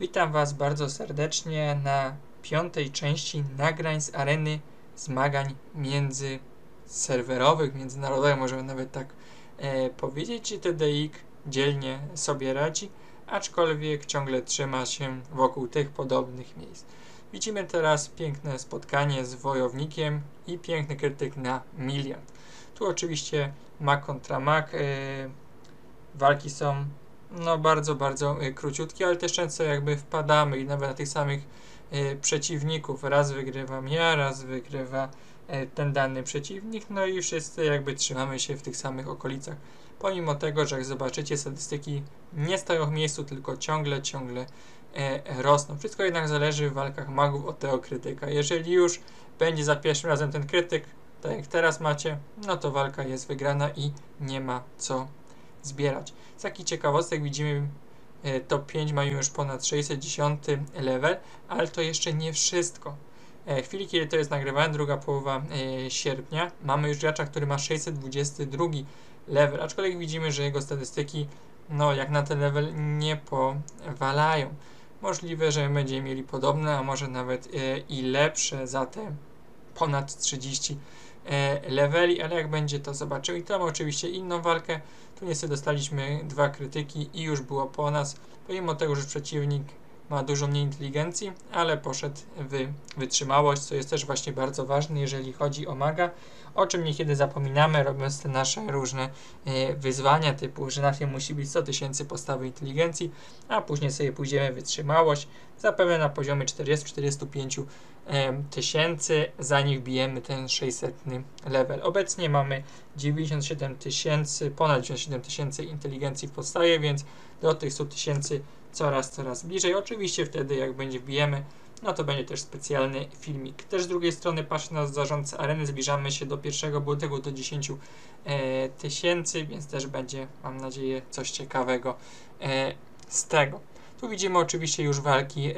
Witam Was bardzo serdecznie na piątej części nagrań z areny zmagań międzyserwerowych, międzynarodowych, możemy nawet tak e, powiedzieć, i TDIK dzielnie sobie radzi, aczkolwiek ciągle trzyma się wokół tych podobnych miejsc. Widzimy teraz piękne spotkanie z wojownikiem i piękny krytyk na miliard. Tu oczywiście mak kontra mak. E, walki są no bardzo, bardzo y, króciutkie, ale też często jakby wpadamy i nawet na tych samych y, przeciwników. Raz wygrywam ja, raz wygrywa y, ten dany przeciwnik, no i wszyscy jakby trzymamy się w tych samych okolicach. Pomimo tego, że jak zobaczycie, statystyki nie stoją w miejscu, tylko ciągle, ciągle rosną. Wszystko jednak zależy w walkach magów od tego krytyka. Jeżeli już będzie za pierwszym razem ten krytyk, tak jak teraz macie, no to walka jest wygrana i nie ma co zbierać. Z takich ciekawostek widzimy e, top 5 mają już ponad 610 level, ale to jeszcze nie wszystko. E, w chwili, kiedy to jest nagrywane, druga połowa e, sierpnia, mamy już gracza, który ma 622 level, aczkolwiek widzimy, że jego statystyki, no jak na ten level, nie powalają. Możliwe, że będziemy mieli podobne, a może nawet i lepsze za te ponad 30 leveli, ale jak będzie to zobaczył. I tam oczywiście inną walkę, tu niestety dostaliśmy dwa krytyki i już było po nas, pomimo tego, że przeciwnik ma dużo mniej inteligencji, ale poszedł w wytrzymałość, co jest też właśnie bardzo ważne, jeżeli chodzi o maga, o czym niekiedy zapominamy, robiąc te nasze różne e, wyzwania, typu, że najpierw musi być 100 tysięcy postawy inteligencji, a później sobie pójdziemy wytrzymałość, zapewne na poziomie 40-45 tysięcy, zanim bijemy ten 600 level. Obecnie mamy 97 tysięcy, ponad 97 tysięcy inteligencji w podstawie, więc do tych 100 tysięcy coraz, coraz bliżej. Oczywiście wtedy jak będzie wbijemy, no to będzie też specjalny filmik. Też z drugiej strony patrzę na zarządcę areny, zbliżamy się do pierwszego błotego do 10 e, tysięcy, więc też będzie, mam nadzieję, coś ciekawego e, z tego. Tu widzimy oczywiście już walki e,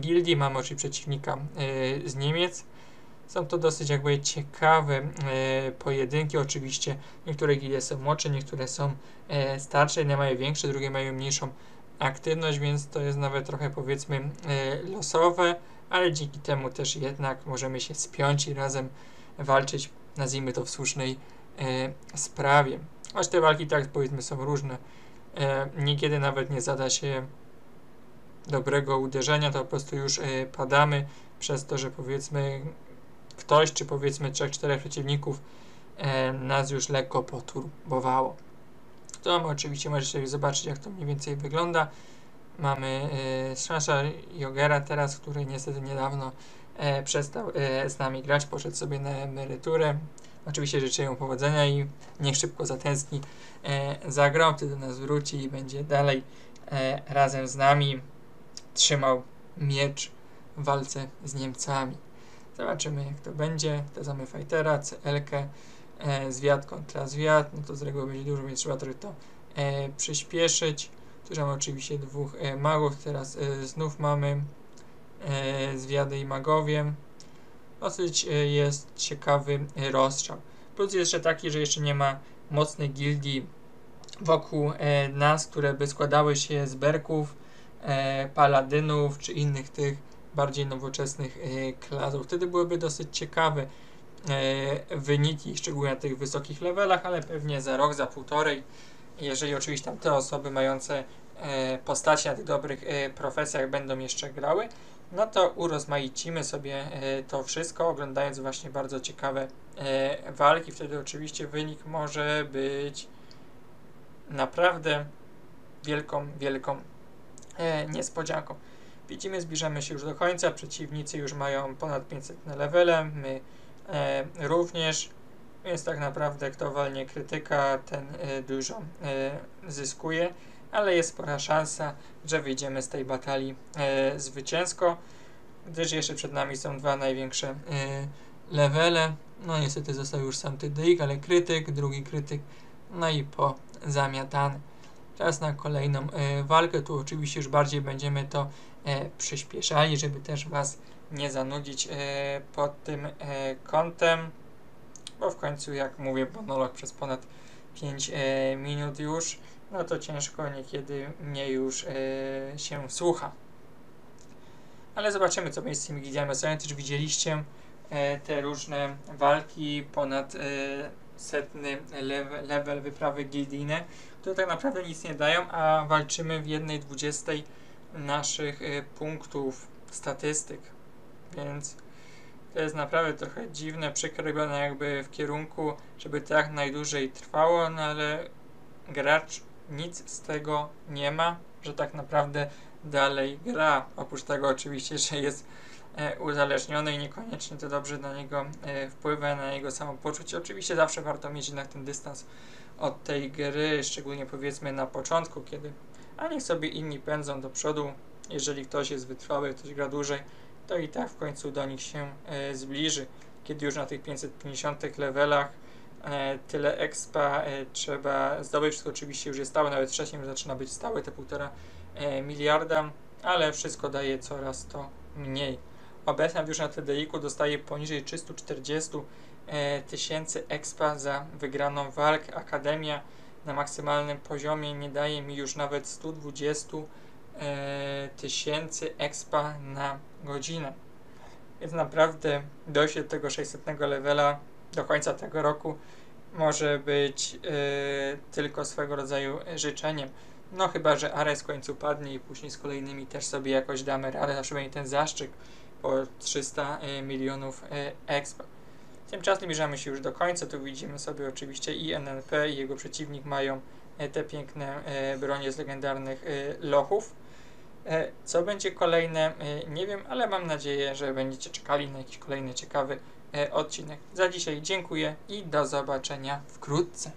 gildii, mamy oczywiście przeciwnika e, z Niemiec. Są to dosyć jakby ciekawe e, pojedynki. Oczywiście niektóre gildie są młodsze, niektóre są e, starsze, jedne mają większe, drugie mają mniejszą aktywność, więc to jest nawet trochę powiedzmy e, losowe, ale dzięki temu też jednak możemy się spiąć i razem walczyć, nazwijmy to w słusznej e, sprawie. Choć te walki tak powiedzmy są różne. E, niekiedy nawet nie zada się dobrego uderzenia, to po prostu już padamy przez to, że powiedzmy ktoś, czy powiedzmy trzech, czterech przeciwników nas już lekko poturbowało. To oczywiście możecie sobie zobaczyć, jak to mniej więcej wygląda. Mamy y, Jogera teraz, który niestety niedawno e, przestał e, z nami grać, poszedł sobie na emeryturę. Oczywiście życzę mu powodzenia i niech szybko zatęskni e, za grą, wtedy nas wróci i będzie dalej e, razem z nami trzymał miecz w walce z Niemcami. Zobaczymy jak to będzie. Tezamy fightera, CLK, e, zwiat kontra zwiat, no to z reguły będzie dużo, więc trzeba trochę to e, przyspieszyć. Tu mamy oczywiście dwóch e, magów, teraz e, znów mamy e, zwiady i magowie. Dosyć e, jest ciekawy rozstrzał. Plus jeszcze taki, że jeszcze nie ma mocnej gildii wokół e, nas, które by składały się z berków, e, paladynów czy innych tych bardziej nowoczesnych e, klasów. Wtedy byłyby dosyć ciekawe e, wyniki, szczególnie na tych wysokich levelach, ale pewnie za rok, za półtorej, jeżeli oczywiście tam te osoby mające e, postaci na tych dobrych e, profesjach będą jeszcze grały, no to urozmaicimy sobie e, to wszystko, oglądając właśnie bardzo ciekawe e, walki. Wtedy oczywiście wynik może być naprawdę wielką, wielką e, niespodzianką. Widzimy, zbliżamy się już do końca, przeciwnicy już mają ponad 500 levele, my e, również, więc tak naprawdę kto walnie krytyka, ten e, dużo e, zyskuje, ale jest spora szansa, że wyjdziemy z tej batalii e, zwycięsko, gdyż jeszcze przed nami są dwa największe e, levele. No niestety został już sam Tydyk, ale krytyk, drugi krytyk, no i po zamiatany. Czas na kolejną e, walkę. Tu oczywiście już bardziej będziemy to e, przyspieszali, żeby też Was nie zanudzić e, pod tym e, kątem, bo w końcu, jak mówię, monolog przez ponad 5 e, minut już, no to ciężko niekiedy mnie już się słucha. ale zobaczymy, co będzie z tymi gildiami. Ostatnio też widzieliście te różne walki ponad setny level, level wyprawy gildijne, które tak naprawdę nic nie dają, a walczymy w jednej dwudziestej naszych punktów statystyk. Więc to jest naprawdę trochę dziwne, przykre, robione jakby w kierunku, żeby to jak najdłużej trwało, no ale gracz nic z tego nie ma, że tak naprawdę dalej gra. Oprócz tego oczywiście, że jest e, uzależniony i niekoniecznie to dobrze na niego e, wpływa, na jego samopoczucie. Oczywiście zawsze warto mieć jednak ten dystans od tej gry, szczególnie powiedzmy na początku, kiedy a niech sobie inni pędzą do przodu. Jeżeli ktoś jest wytrwały, ktoś gra dłużej, to i tak w końcu do nich się e, zbliży. Kiedy już na tych 550 levelach e, tyle expa e, trzeba zdobyć, wszystko oczywiście już jest stałe, nawet wcześniej zaczyna być stałe, te półtora e, miliarda, ale wszystko daje coraz to mniej. Obecnie już na TDI-ku dostaje poniżej 340 e, tysięcy expa za wygraną walkę. Akademia na maksymalnym poziomie nie daje mi już nawet 120 e, tysięcy expa na godzinę. Więc naprawdę dojście do tego 600 levela do końca tego roku może być e, tylko swego rodzaju życzeniem. No chyba, że Ares w końcu padnie i później z kolejnymi też sobie jakoś damy radę, zawsze będzie ten zaszczyt po 300 e, milionów e, expa. Tymczasem zbliżamy się już do końca, tu widzimy sobie oczywiście i NNP i jego przeciwnik mają e, te piękne e, bronie z legendarnych e, lochów. E, Co będzie kolejne, e, nie wiem, ale mam nadzieję, że będziecie czekali na jakiś kolejny ciekawy e, odcinek. Za dzisiaj dziękuję i do zobaczenia wkrótce.